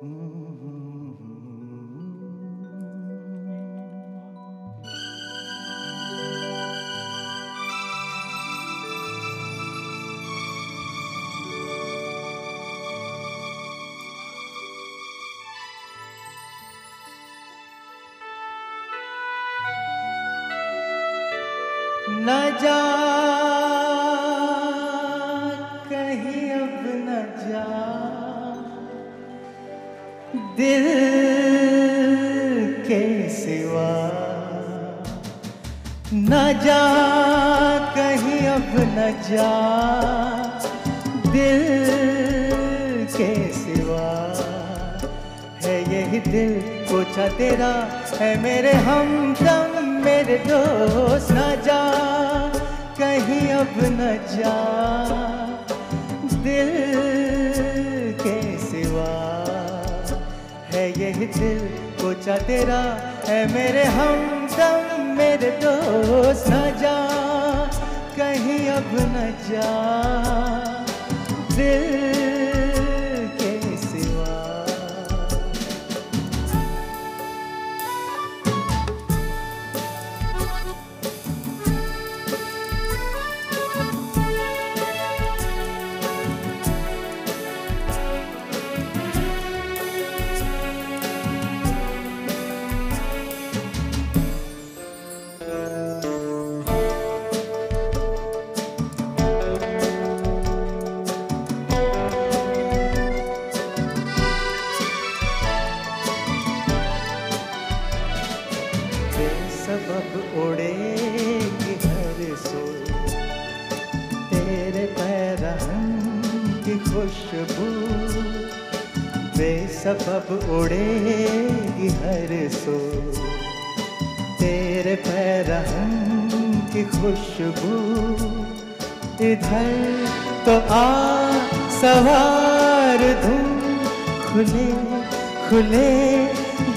न जा दिल के सिवा। न जा, कहीं अब न जा। दिल के सिवा। है यही दिल, पूछा तेरा है मेरे हमदम मेरे दोस्त न जा। कहीं अब न जा। दिल यही दिल कोचा तेरा है मेरे हमदम मेरे दो सजा कहीं अब न जा। दिल खुशबू बेसबब उड़ेगी हर सो। तेरे पैरहन की खुशबू इधर तो आ, सवार धूम। खुले खुले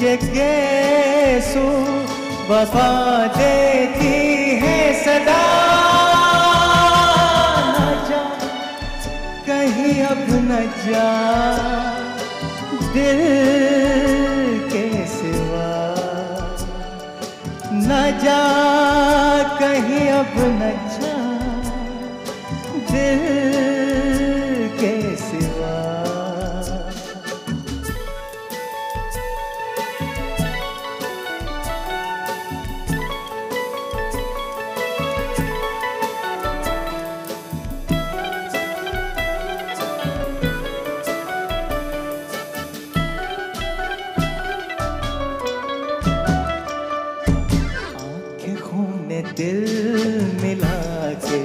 ये गेसू, वफा देती है सदा। कहीं अब न जा। दिल के सिवा। न जा कहीं अब न जा। दिल दिल मिला के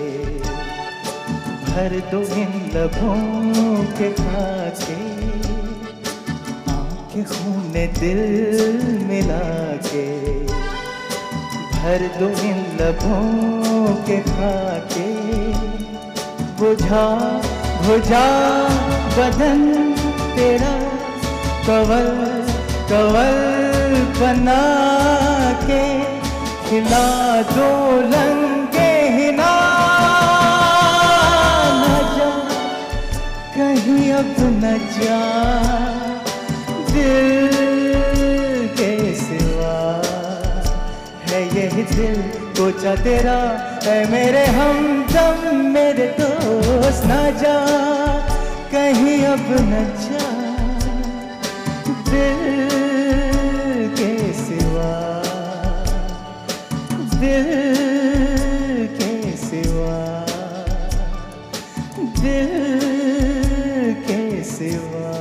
भर दो इन लबों के खाके, आँखें खून दिल मिला के भर दो इन लबों के खाके, बुझा बुझा बदन तेरा कवल कवल बना के। खिला दो लंगे हिना। न जा, कहीं अब न जा। दिल के सिवा है यही दिल पूछा तेरा है मेरे हमदम मेरे दोस्त न जा, कहीं अब न जा। दिल के सिवा।